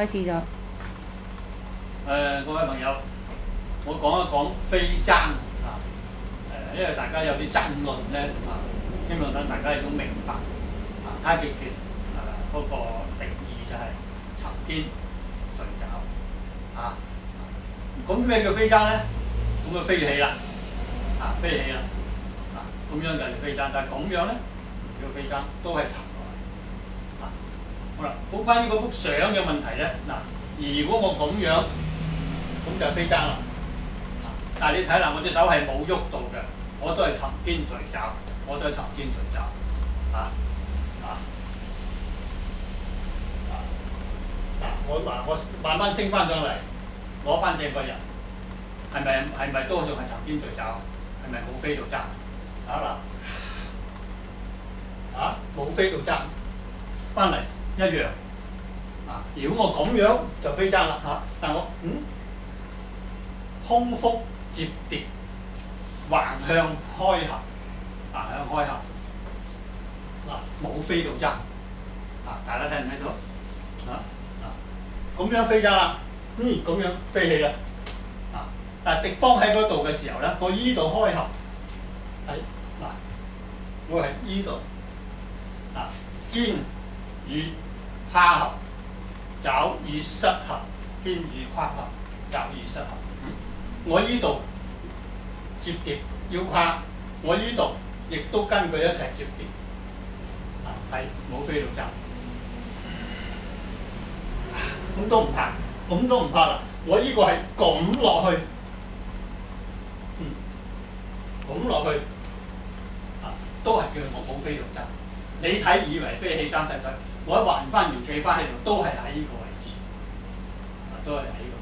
開始咗。誒、各位朋友，我講一講飛踭啊。誒、因為大家有啲爭論咧啊，希望等大家都明白啊。太極拳誒嗰、個定義就係沉肩墜肘啊。咁咩叫飛踭咧？咁啊飛起啦，啊飛起啦，啊咁樣就係飛踭。但係咁樣咧叫飛踭，都係沉落嚟。啊，好啦，咁關於嗰幅相嘅問題咧，嗱、如果我咁樣，咁就飛踭啦。但係你睇嗱，我隻手係冇喐到嘅，我都係沉肩墜肘，我都係沉肩墜肘。啊啊啊！嗱，我嗱我慢慢升翻上嚟，攞翻正個人，係咪係咪都仲係沉肩墜肘？係咪冇飛到踭？啊嗱，啊冇飛到踭，翻嚟一樣。啊！如果我咁樣就飛踭啦嚇，但我嗯空腹折疊，橫向開合，橫向開合，嗱冇飛到踭，啊大家睇唔睇到？啊啊咁樣飛踭啦，嗯咁樣飛起啦，啊但係敵方喺嗰度嘅時候咧，我依度開合，係嗱，我係依度，啊肩與胯合。肘與膝合，肩與胯合，肘與膝合。我呢度折叠要跨，我呢度亦都跟佢一齊折叠，啊係冇飛到踭，咁都唔怕，咁都唔怕啦。我呢個係拱落去，嗯，拱落去，啊都係叫我冇飛到踭。你睇以為飛起踭實際，我一還翻完企翻喺度，都係喺呢個位置，啊都係喺呢個